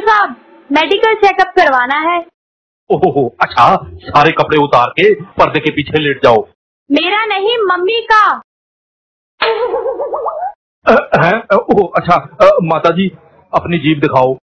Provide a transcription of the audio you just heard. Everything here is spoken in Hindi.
साहब मेडिकल चेकअप करवाना है। ओहो अच्छा सारे कपड़े उतार के पर्दे के पीछे लेट जाओ। मेरा नहीं मम्मी का। अ, हैं? अच्छा माता जी अपनी जीभ दिखाओ।